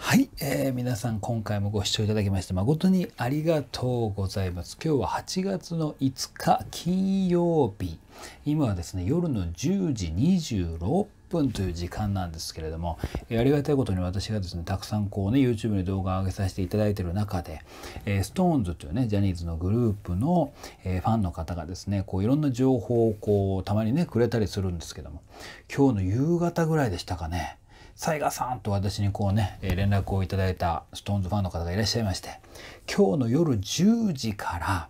はい、えー皆さん今回もご視聴いただきまして誠にありがとうございます。今日は8月の5日金曜日。今はですね夜の10時26分という時間なんですけれども、えーありがたいことに私がですねたくさんこうね YouTube に動画を上げさせていただいている中で、えー、SixTONES というねジャニーズのグループの、えーファンの方がですねこういろんな情報をこうたまにねくれたりするんですけども今日の夕方ぐらいでしたかね雑賀さんと私にこうねえ連絡をいただいた SixTONES ファンの方がいらっしゃいまして今日の夜10時から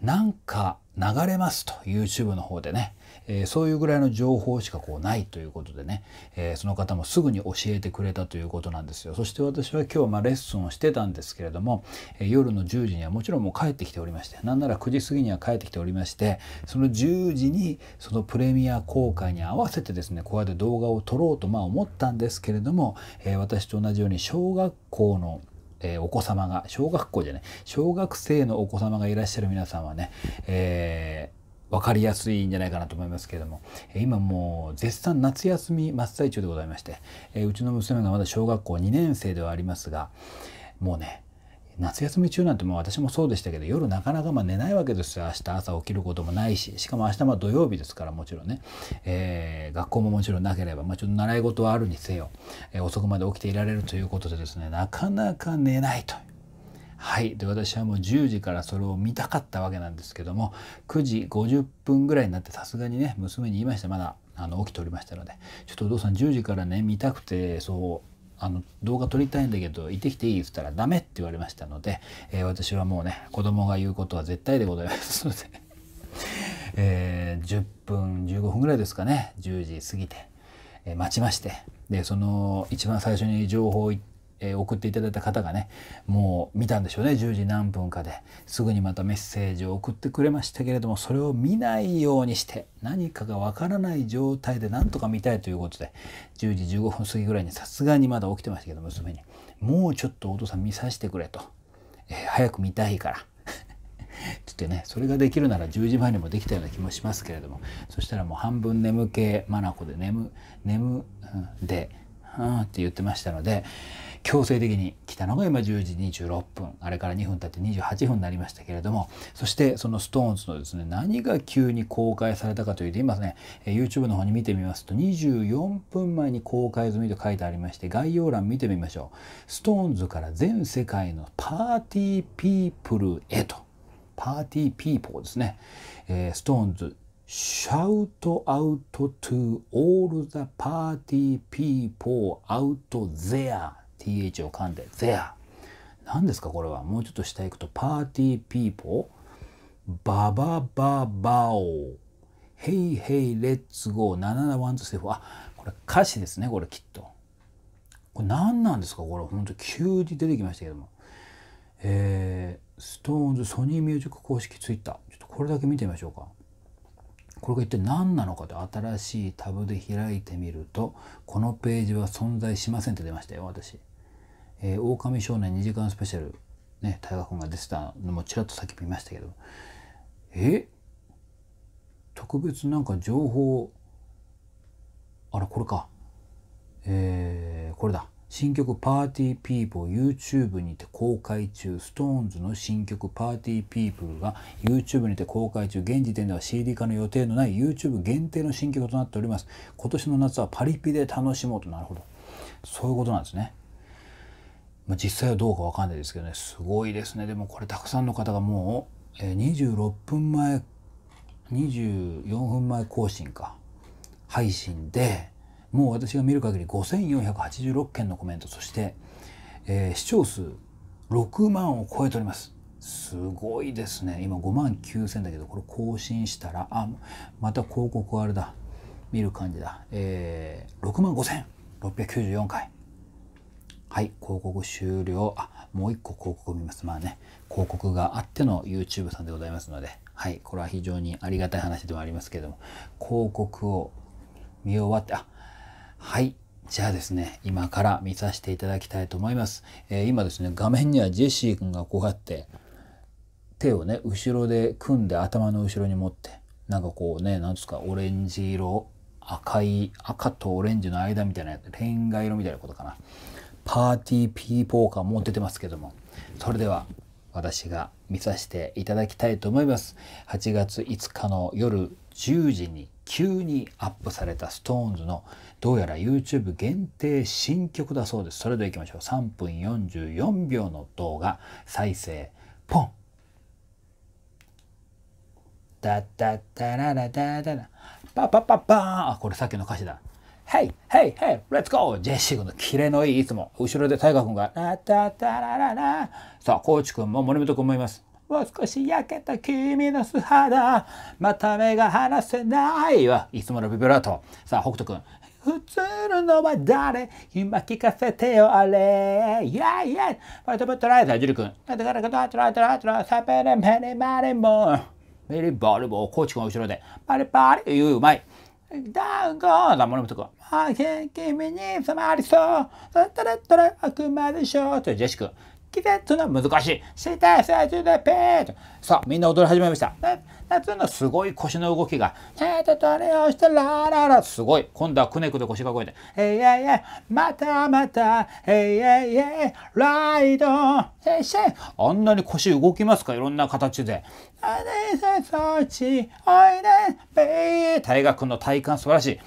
なんか流れますと YouTube の方でね、えーそういうぐらいの情報しかこうないということでね、えーその方もすぐに教えてくれたということなんですよ。そして私は今日まレッスンをしてたんですけれども、えー夜の10時にはもちろんもう帰ってきておりましてなんなら9時過ぎには帰ってきておりましてその10時にそのプレミア公開に合わせてですねこうやって動画を撮ろうとまあ思ったんですけれども、え私と同じように小学校のえお子様が小学校じゃない小学生のお子様がいらっしゃる皆さんはね、え分かりやすいんじゃないかなと思いますけれども。今もう絶賛夏休み真っ最中でございまして、うちの娘がまだ小学校2年生ではありますがもうね夏休み中なんてもう私もそうでしたけど夜なかなかま寝ないわけですよ。明日朝起きることもないししかも明日ま土曜日ですからもちろんね、えー学校ももちろんなければ、まあ、ちょっと習い事はあるにせよ、えー遅くまで起きていられるということでですねなかなか寝ないという。はい。で私はもう10時からそれを見たかったわけなんですけども9時50分ぐらいになってさすがにね娘に言いました。まだあの起きておりましたので。ちょっとお父さん10時からね見たくてそうあの動画撮りたいんだけど行ってきていい？って言ったらダメって言われましたので、えー私はもうね子供が言うことは絶対でございますので、えー10分15分ぐらいですかね。10時過ぎて、えー待ちまして。でその一番最初に情報をいえー送っていただいた方がねもう見たんでしょうね。10時何分かで。すぐにまたメッセージを送ってくれましたけれどもそれを見ないようにして何かがわからない状態でなんとか見たいということで10時15分過ぎぐらいにさすがにまだ起きてましたけど娘に「もうちょっとお父さん見させてくれ」と「えー早く見たいから」つってねそれができるなら10時前にもできたような気もしますけれども。そしたらもう半分眠気まなこで眠眠うんで「うん」って言ってましたので強制的に来たのが今10時26分あれから2分経って28分になりましたけれどもそしてその SixTONES のですね何が急に公開されたかというと今ねえー YouTube の方に見てみますと24分前に公開済みと書いてありまして概要欄見てみましょう。SixTONES から全世界のパーティーピープルへと。パーティーピーポーですね、えー、SixTONES Shout out to all the party people out there th を噛んで there 何ですかこれは。もうちょっと下行くとパーティーピーポーババババオヘイヘイレッツゴー。7712あこれ歌詞ですねこれきっと。これ何なんですかこれ。本当急に出てきましたけども。えー、SixTONES ソニーミュージック公式ツイッター。ちょっとこれだけ見てみましょうか。これが一体何なのかと新しいタブで開いてみるとこのページは存在しませんって出ましたよ私。えー、狼少年2時間スペシャルね大河君が出てたのもちらっとさっき見ましたけど。え？特別なんか情報？あらこれか。えー、これだ。新曲「パーティーピープル」YouTube にて公開中。SixTONES の新曲「パーティーピープル」が YouTube にて公開中。現時点では CD 化の予定のない YouTube 限定の新曲となっております。今年の夏はパリピで楽しもうと。なるほど。そういうことなんですね。まあ、実際はどうかわかんないですけどね。すごいですね。でもこれたくさんの方がもう、えー26分前24分前更新か。配信でもう私が見る限り5486件のコメントそして、えー視聴数6万を超えております。すごいですね。今5万9000だけどこれ更新したらあまた広告あれだ。見る感じだ、えー、6万5694回。はい、広告終了。あ、もう一個広告見ます。まあね、広告があっての YouTube さんでございますので、はい、これは非常にありがたい話でもありますけれども、広告を見終わって、あ、はい、じゃあですね、今から見させていただきたいと思います。えー今ですね、画面にはジェシー君がこうやって、手をね、後ろで組んで頭の後ろに持って、なんかこうね、なんですか、オレンジ色、赤い、赤とオレンジの間みたいな、レンガ色みたいなことかな。パーティーピーポー感も出てますけどもそれでは私が見させていただきたいと思います。8月5日の夜10時に急にアップされた SixTONES のどうやら YouTube 限定新曲だそうです。それではいきましょう。3分44秒の動画。再生。ポン。ダッダッダララダダラ。パパパパーン。あこれさっきの歌詞だ。Hey, hey, hey, let's go! ジェシー君のキレのいいいつも。後ろでタイガ君がラタタラララ。さあコーチ君も森本君もいます。もう少し焼けた君の素肌また目が離せないわ。いつものビブラート。さあ北斗君。普通のは誰今聞かせてよあれ。いやいや。バトバトライザージュリ君。だからかトラトラトラサペレメレマレモメリー。バルボーコーチ君後ろで。パリパリ。言うまい。ダウンゴーだ、森本君。あ、君に染まりそう。だったらったら悪魔でしょ。とジェシ君。季節の難しい。して最中でペーと。さあ、みんな踊り始めました。夏のすごい腰の動きが、えーと、トレをしてラララ、すごい。今度はくねくね腰が動いて、えいえいえ、またまた、えいえいえ、ライド、えいしあんなに腰動きますか？いろんな形で。あれせそっち、おいで、ペー。大河君の体幹素晴らしい。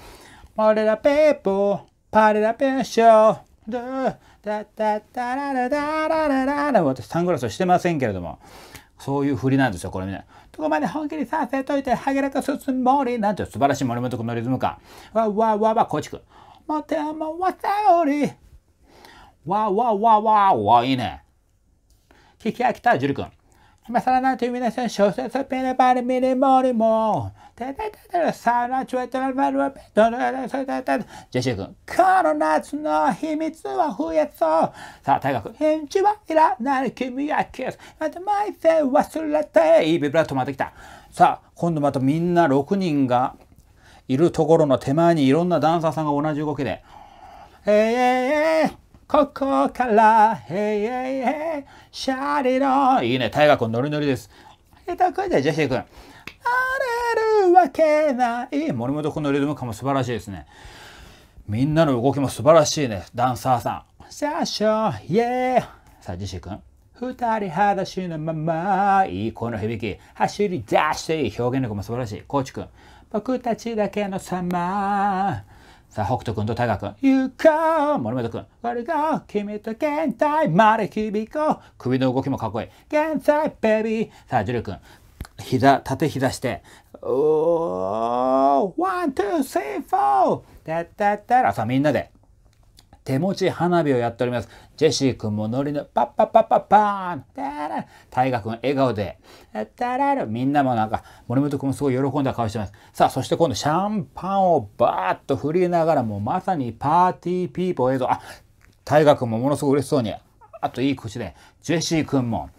パレラペーポー、パレラペーショー、ドゥ、ダッダッダララダララララ私サングラスしてませんけれども、そういう振りなんですよ、これね。どこまで本気にさせといて、はげらかすつもりなんて素晴らしい森本君のリズム感。わわわわ、コーチ君。もてもわさおり。わわわわわ、いいね。聞き飽きた、ジュリ君。今更なんて意味ない小説ペネバリミニモリも。ててててサラチュエトラバルペトラジェシー君。この夏の秘密は増えそう。さあ、大学。返事はいらない君はキス。また毎回忘れて。いいビブラートまた来た。さあ、今度またみんな6人がいるところの手前にいろんなダンサーさんが同じ動きで。えー、えー、ここから、へいへいへい、シャリの。いいね、大河君ノリノリです。えっと、これでジェシー君。荒れるわけない。森本君のリズム感も素晴らしいですね。みんなの動きも素晴らしいね。ダンサーさん。さあ、しょイェーさあ、ジェシー君。二人裸足のまま、いい声の響き。走り出していい表現力も素晴らしい。コーチ君。僕たちだけの様。さあ、北斗くんと大河君。行こう森本君。これが君と現代まで響こう。首の動きもかっこいい。現在、ベビー。さあ、ジュリ君。膝、縦膝して。おー、ワン、ツー、スリー、フォー。だったったら、さあ、みんなで。手持ち花火をやっております。ジェシー君もノリのパッパッパッパッパーン大我君笑顔で、タララみんなもなんか森本君もすごい喜んだ顔してます。さあ、そして今度シャンパンをバーッと振りながらもうまさにパーティーピーポー映像。あ、大我君もものすごく嬉しそうに、あといい口で、ジェシー君も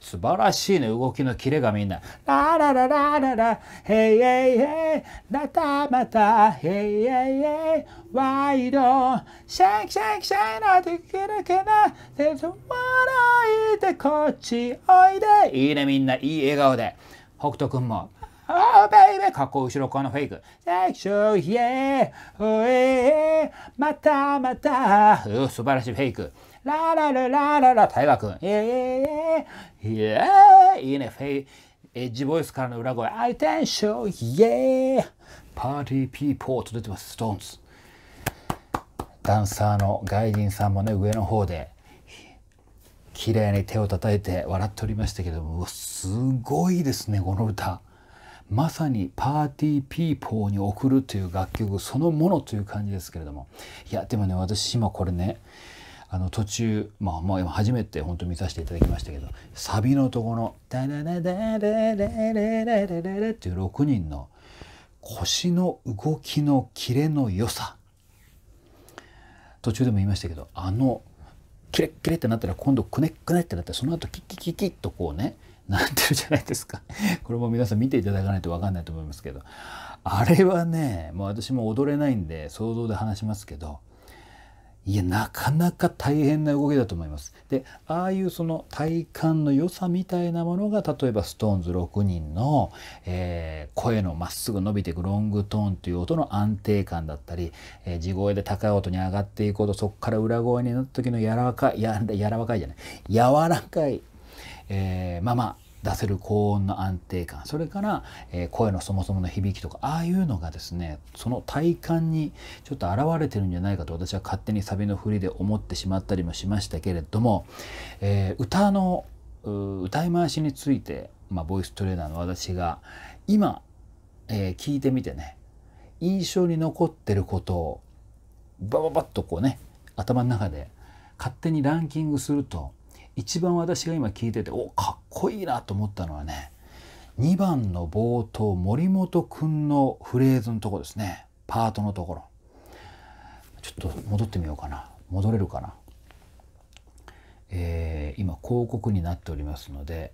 素晴らしいね動きのキレがみんな。ララララララ。ヘイヘイヘイ。ラタマタヘイヘイヘイ。ワイド。シェイクシェイクシェイなできるけなで笑いてこっちおいで。いいねみんな。いい笑顔で。北斗くんも。Oh baby. かっこ後ろ側のフェイク。Sexual yeah. Oh yeah. またまた。素晴らしいフェイク。ララララララ大河君イエーイエーいいね。フェイエッジボイスからの裏声。Attention yeah パーティーピーポーと出てますストーンズダンサーの外人さんもね上の方で綺麗に手を叩いて笑っておりましたけどもすごいですねこの歌。まさにパーティーピーポーに送るという楽曲そのものという感じですけれども。いやでもね私今これねあの途中まあもう今初めて本当見させていただきましたけどサビのところ「ダダダダダダダダダダダ」っていう6人の腰の動きのキレの良さ。途中でも言いましたけどあのキレッキレってなったら今度クネックネってなったらその後キッキッキキッとこうねなってるじゃないですか。これも皆さん見ていただかないと分かんないと思いますけど。あれはねもう私も踊れないんで想像で話しますけどいやなかなか大変な動きだと思います。でああいうその体感の良さみたいなものが例えば SixTONES6 人の、えー、声のまっすぐ伸びていくロングトーンという音の安定感だったり、えー、地声で高い音に上がっていくとそこから裏声になった時の柔らかいや柔らかいじゃない。柔らかい、えー、まあまあ出せる高音の安定感。それから、えー、声のそもそもの響きとかああいうのがですねその体感にちょっと現れてるんじゃないかと私は勝手にサビの振りで思ってしまったりもしましたけれども、えー、歌の歌い回しについて、まあ、ボイストレーナーの私が今、えー、聞いてみてね印象に残ってることをバババッとこうね頭の中で勝手にランキングすると一番私が今聞いてておかっこいいなと思ったのはね2番の冒頭森本くんのフレーズのとこですね。パートのところ。ちょっと戻ってみようかな。戻れるかな。えー、今広告になっておりますので、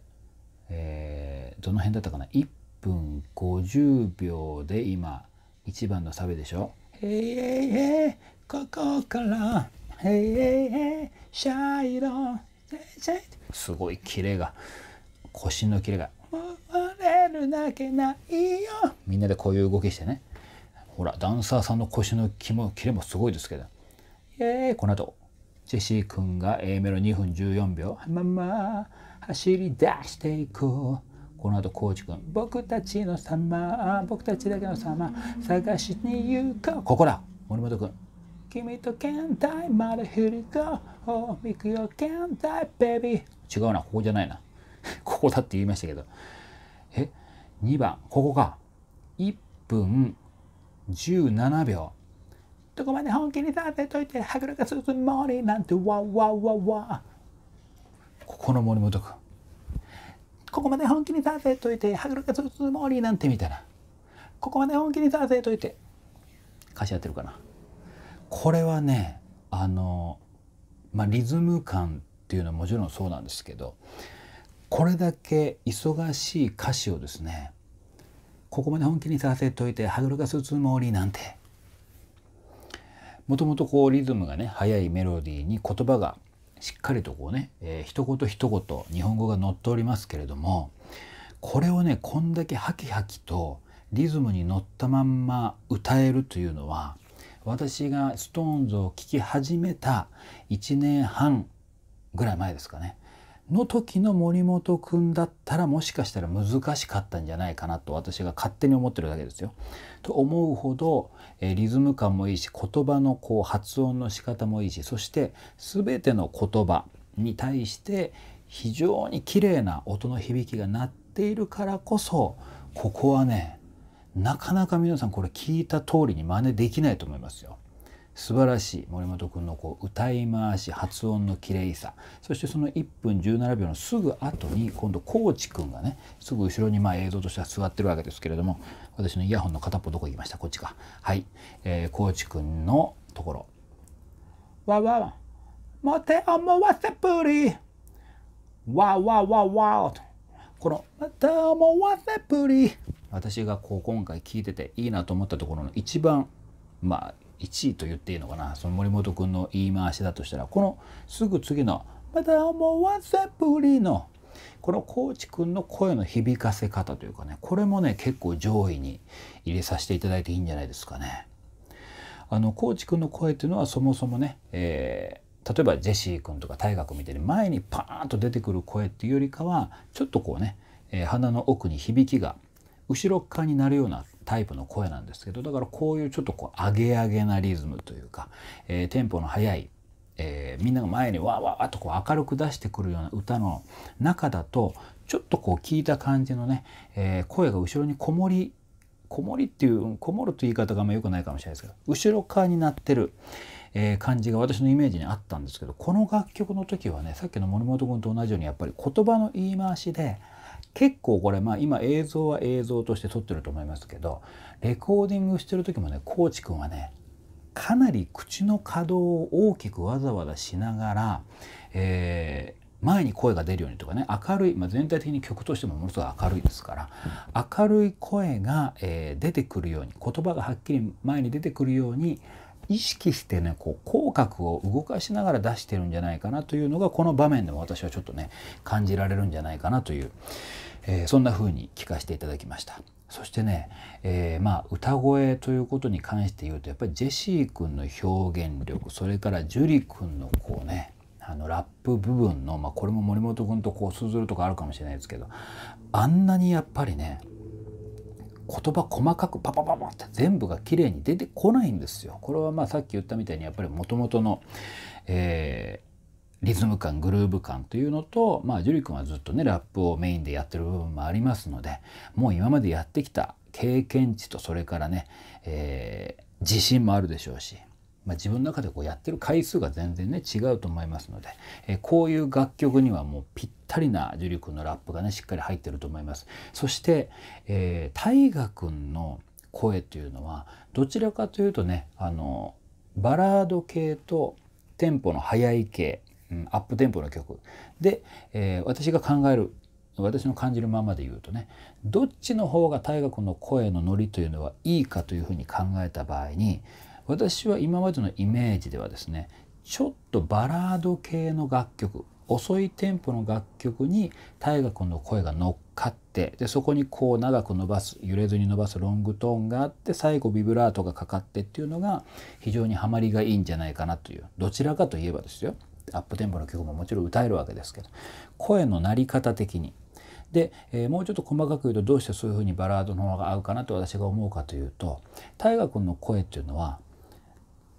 えー、どの辺だったかな。1分50秒で今1番のサビでしょ「へいへいへいここから。へいへいへいシャイロン。すごいキレが腰のキレが「れるだけないよ」みんなでこういう動きしてね。ほらダンサーさんの腰のキもキレもすごいですけど。えー、この後ジェシー君が A メロ2分14秒「まま走り出していく」この後コーチ君「僕たちの様僕たちだけの様探しに行こう」ここだ森本君君と検体まで振り子を行くよ検体ベビー。違うなここじゃないな。ここだって言いましたけど。え？2番。ここか。1分17秒。どこまで本気に立てといてはぐらかすつもりなんてわわわわ。ここの森本君。ここまで本気に立てといてはぐらかすつもりなんてみたいな。ここまで本気に立てといて。歌詞やってるかな？これはねあの、まあ、リズム感っていうのはもちろんそうなんですけどこれだけ忙しい歌詞をですねここまで本気にさせといてはぐるかすつもりなんてもともとこうリズムがね速いメロディーに言葉がしっかりとこうね、えー、一言一言日本語が載っておりますけれどもこれをねこんだけハキハキとリズムに乗ったまんま歌えるというのは私が SixTONES を聴き始めた1年半ぐらい前ですかねの時の森本くんだったらもしかしたら難しかったんじゃないかなと私が勝手に思ってるだけですよ。と思うほど、えリズム感もいいし言葉のこう発音の仕方もいいしそして全ての言葉に対して非常に綺麗な音の響きが鳴っているからこそここはねなかなか皆さんこれ聞いた通りに真似できないと思いますよ。素晴らしい。森本君のこう歌い回し発音の綺麗さ。そしてその1分17秒のすぐ後に今度コーチ君がねすぐ後ろにまあ映像としては座ってるわけですけれども私のイヤホンの片っぽどこ行きました。こっちか。はい、えー、コーチ君のところ「わわわ。もて思わせぷり。わわわわ」とこの「また思わせぷり」私がこう今回聞いてていいなと思ったところの一番まあ1位と言っていいのかなその森本君の言い回しだとしたらこのすぐ次の「まだ思わせぶりの」このコーチ君の声の響かせ方というかねこれもね結構上位に入れさせていただいていいんじゃないですかね。あのコーチ君の声っていうのはそもそもね、え、例えばジェシー君とか大河君みたいに前にパーンと出てくる声っていうよりかはちょっとこうね、えー、鼻の奥に響きが後ろ側になるようなタイプの声なんですけどだからこういうちょっとこう上げ上げなリズムというか、えー、テンポの速い、えー、みんなが前にわわわっとこう明るく出してくるような歌の中だとちょっとこう聞いた感じのね、え、声が後ろにこもりこもりっていうこもるという言い方があんま良くないかもしれないですけど後ろ側になってる、えー、感じが私のイメージにあったんですけどこの楽曲の時はねさっきの森本君と同じようにやっぱり言葉の言い回しで結構これまあ今映像は映像として撮ってると思いますけどレコーディングしてる時もねコーチくんはねかなり口の可動を大きくわざわざしながら、えー、前に声が出るようにとかね明るい、まあ、全体的に曲としてもものすごい明るいですから明るい声が、えー、出てくるように言葉がはっきり前に出てくるように意識してねこう口角を動かしながら出してるんじゃないかなというのがこの場面でも私はちょっとね感じられるんじゃないかなという、えー、そんな風に聞かせていただきました。そしてね、えー、まあ歌声ということに関して言うとやっぱりジェシー君の表現力それからジュリ君のこうねあのラップ部分の、まあ、これも森本君とこう通ずるとかあるかもしれないですけどあんなにやっぱりね言葉細かくパパパパって全部が綺麗に出てこないんですよ。これはまあさっき言ったみたいにやっぱりもともとの、えー、リズム感グルーヴ感というのと、まあ、ジュリ君はずっとねラップをメインでやってる部分もありますのでもう今までやってきた経験値とそれからね、えー、自信もあるでしょうしまあ、自分の中でこうやってる回数が全然ね違うと思いますので、えー、こういう楽曲にはもうぴったりな樹君のラップがねしっかり入ってると思います。そして、えー、大河君の声というのはどちらかというとねあのバラード系とテンポの速い系、うん、アップテンポの曲で、えー、私が考える私の感じるままで言うとねどっちの方が大河君の声のノリというのはいいかというふうに考えた場合に私は今までのイメージではですねちょっとバラード系の楽曲遅いテンポの楽曲に大河君の声が乗っかってでそこにこう長く伸ばす揺れずに伸ばすロングトーンがあって最後ビブラートがかかってっていうのが非常にハマりがいいんじゃないかなというどちらかといえばですよ。アップテンポの曲ももちろん歌えるわけですけど声の鳴り方的に。で、えー、もうちょっと細かく言うとどうしてそういうふうにバラードの方が合うかなと私が思うかというと大河君の声っていうのは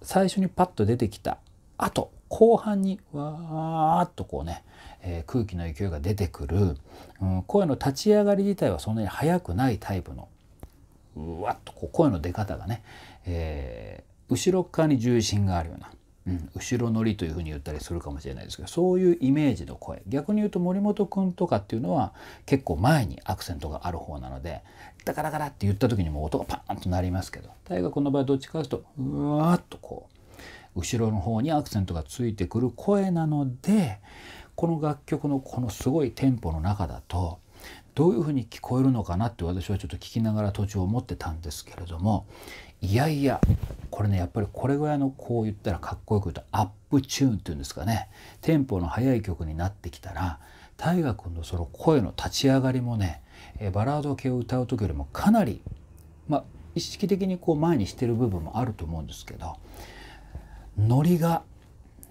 最初にパッと出てきた後後半にわーっとこうね、えー、空気の勢いが出てくる、うん、声の立ち上がり自体はそんなに速くないタイプのうわっとこう声の出方がね、えー、後ろ側に重心があるような、うん、後ろ乗りというふうに言ったりするかもしれないですけどそういうイメージの声。逆に言うと森本君とかっていうのは結構前にアクセントがある方なのでダカダカダって言った時にも音がパーンと鳴りますけど大河君の場合どっちかというとうわーっとこう後ろの方にアクセントがついてくる声なのでこの楽曲のこのすごいテンポの中だとどういうふうに聞こえるのかなって私はちょっと聞きながら途中思ってたんですけれどもいやいやこれねやっぱりこれぐらいのこう言ったらかっこよく言うとアップチューンっていうんですかね。テンポの速い曲になってきたら大河君のその声の立ち上がりもねえバラード系を歌う時よりもかなり、まあ、意識的にこう前にしてる部分もあると思うんですけどノリが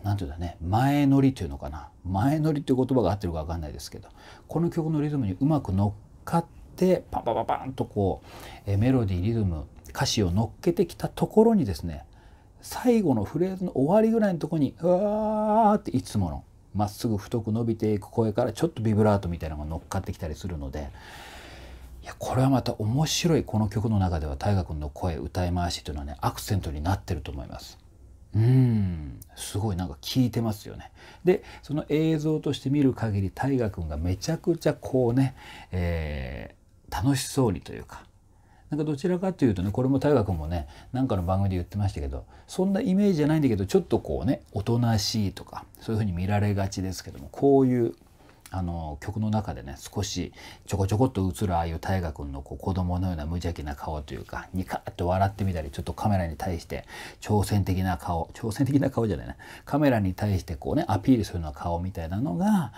何て言うんだね前乗りというのかな。前乗りっていう言葉が合ってるか分かんないですけどこの曲のリズムにうまく乗っかってパンパンパンパンとこうえメロディーリズム歌詞を乗っけてきたところにですね最後のフレーズの終わりぐらいのとこにうわーっていつものまっすぐ太く伸びていく声からちょっとビブラートみたいなのが乗っかってきたりするのでいやこれはまた面白いこの曲の中では大河君の声歌い回しというのはねアクセントになってると思います。うんすごいなんか聞いてますよね。でその映像として見る限り大河君がめちゃくちゃこうね、えー、楽しそうにというかなんかどちらかというとねこれも大河君もねなんかの番組で言ってましたけどそんなイメージじゃないんだけどちょっとこうねおとなしいとかそういうふうに見られがちですけどもこういうあの曲の中でね少しちょこちょこっと映るああいう大河君のこう子供のような無邪気な顔というかニカッと笑ってみたりちょっとカメラに対して挑戦的な顔挑戦的な顔じゃないな。カメラに対してこうねアピールするような顔みたいなのが、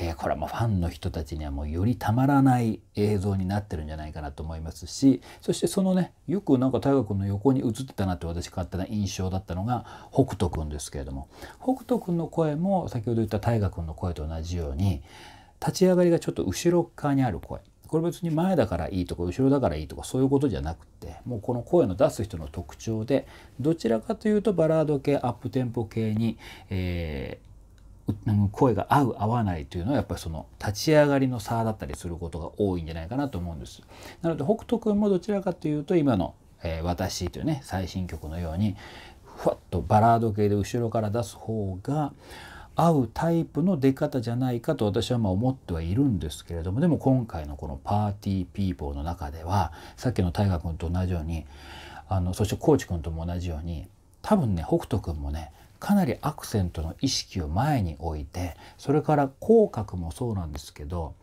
えー、これはもうファンの人たちにはもうよりたまらない映像になってるんじゃないかなと思いますしそしてそのねよくなんか大河君の横に映ってたなって私勝手な印象だったのが北斗君ですけれども。北斗君の声も先ほど言った大河君の声と同じように立ち上がりがちょっと後ろ側にある声これ別に前だからいいとか後ろだからいいとかそういうことじゃなくてもうこの声の出す人の特徴でどちらかというとバラード系アップテンポ系に、えー、声が合う合わないというのはやっぱりその立ち上がりの差だったりすることが多いんじゃないかなと思うんです。なので北斗君もどちらかというと今の「えー、私」というね最新曲のようにふわっとバラード系で後ろから出す方が合うタイプの出方じゃないかと私はまあ思ってはいるんですけれどもでも今回のこのパーティーピーポーの中ではさっきの大我君と同じようにあのそして髙地君とも同じように多分ね北斗君もねかなりアクセントの意識を前に置いてそれから口角もそうなんですけど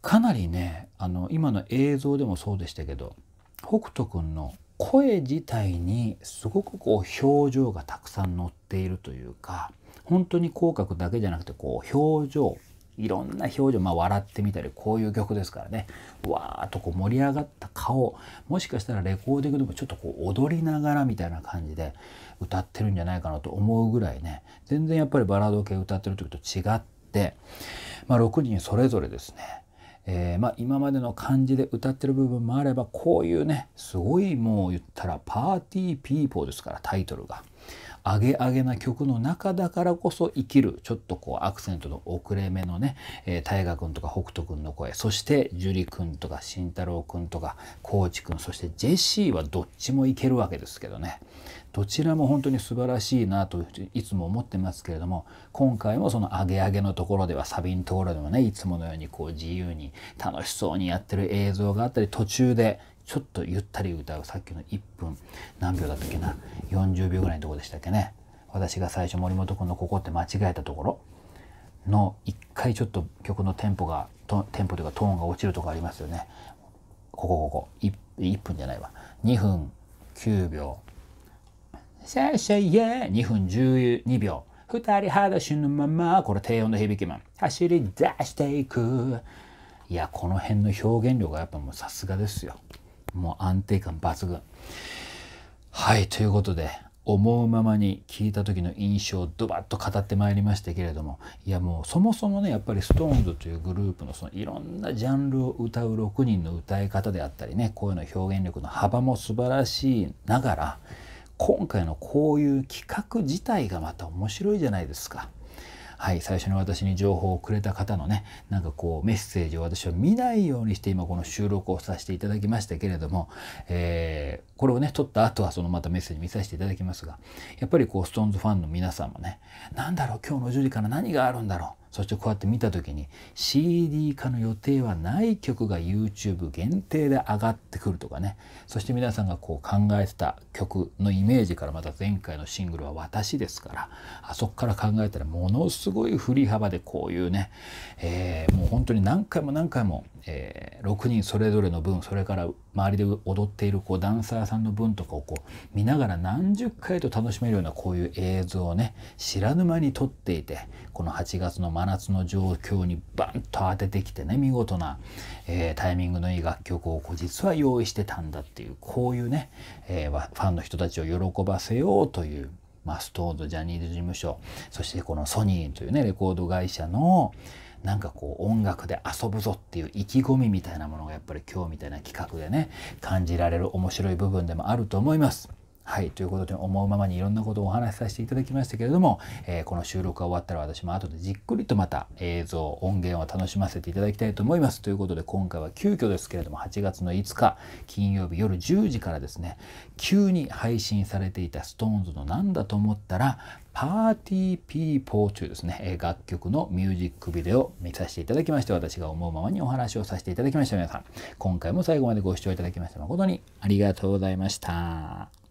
かなりねあの今の映像でもそうでしたけど北斗君の声自体にすごくこう表情がたくさん乗っているというか本当に口角だけじゃなくてこう表情いろんな表情、まあ、笑ってみたりこういう曲ですからね。わーっとこう盛り上がった顔もしかしたらレコーディングでもちょっとこう踊りながらみたいな感じで歌ってるんじゃないかなと思うぐらいね。全然やっぱりバラード系歌ってる時と違って、まあ、6人それぞれですね。えー、まあ、今までの感じで歌ってる部分もあればこういうねすごいもう言ったらパーティーピーポーですからタイトルが。アゲアゲな曲の中だからこそ生きるちょっとこうアクセントの遅れ目のね、え、大我君とか北斗君の声そして樹君とか慎太郎君とか髙地君そしてジェシーはどっちもいけるわけですけどね。どちらも本当に素晴らしいなといつも思ってますけれども今回もそのアゲアゲのところではサビのところでもねいつものようにこう自由に楽しそうにやってる映像があったり途中でちょっとゆったり歌うさっきの1分。何秒だったっけな？40秒ぐらいのとこでしたっけね？私が最初森本君のここって間違えたところの1回ちょっと曲のテンポがテンポというかトーンが落ちるとこありますよね。ここここ。1, 1分じゃないわ。2分9秒。シャシャイエ2分12秒。二人裸足のまま。これ低音の響きマン。走り出していく。いやこの辺の表現力がやっぱもうさすがですよ。もう安定感抜群。はいということで思うままに聞いた時の印象をドバッと語ってまいりましたけれどもいやもうそもそもねやっぱり SixTONES というグループのそのいろんなジャンルを歌う6人の歌い方であったりね声の表現力の幅も素晴らしいながら今回のこういう企画自体がまた面白いじゃないですか。はい、最初に私に情報をくれた方のねなんかこうメッセージを私は見ないようにして今この収録をさせていただきましたけれども、えー、これをね撮った後はそのまたメッセージ見させていただきますがやっぱりこうストーンズファンの皆さんもね何だろう今日の10時から何があるんだろうそしてこうやって見た時に CD 化の予定はない曲が YouTube 限定で上がってくるとかね。そして皆さんがこう考えてた曲のイメージからまた前回のシングルは「私」ですからあそこから考えたらものすごい振り幅でこういうね、えー、もう本当に何回も何回も、えー、6人それぞれの分それから周りで踊っているこうダンサーさんの分とかをこう見ながら何十回と楽しめるようなこういう映像をね知らぬ間に撮っていてこの8月の真夏の状況にバンと当ててきてね見事な、えー、タイミングのいい楽曲をこう実は用意してたんだっていうこういうね、えー、ファンの人たちを喜ばせようというまあ、ストーンズジャニーズ事務所そしてこのソニーというねレコード会社のなんかこう音楽で遊ぶぞっていう意気込みみたいなものがやっぱり今日みたいな企画でね感じられる面白い部分でもあると思います。はい、ということで思うままにいろんなことをお話しさせていただきましたけれども、えー、この収録が終わったら私も後でじっくりとまた映像音源を楽しませていただきたいと思いますということで今回は急遽ですけれども8月の5日金曜日夜10時からですね急に配信されていた SixTONES の何だと思ったらパーティーピーポーというですね楽曲のミュージックビデオを見させていただきまして私が思うままにお話をさせていただきました皆さん今回も最後までご視聴いただきまして誠にありがとうございました。